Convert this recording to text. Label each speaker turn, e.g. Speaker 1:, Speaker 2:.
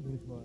Speaker 1: там грифла.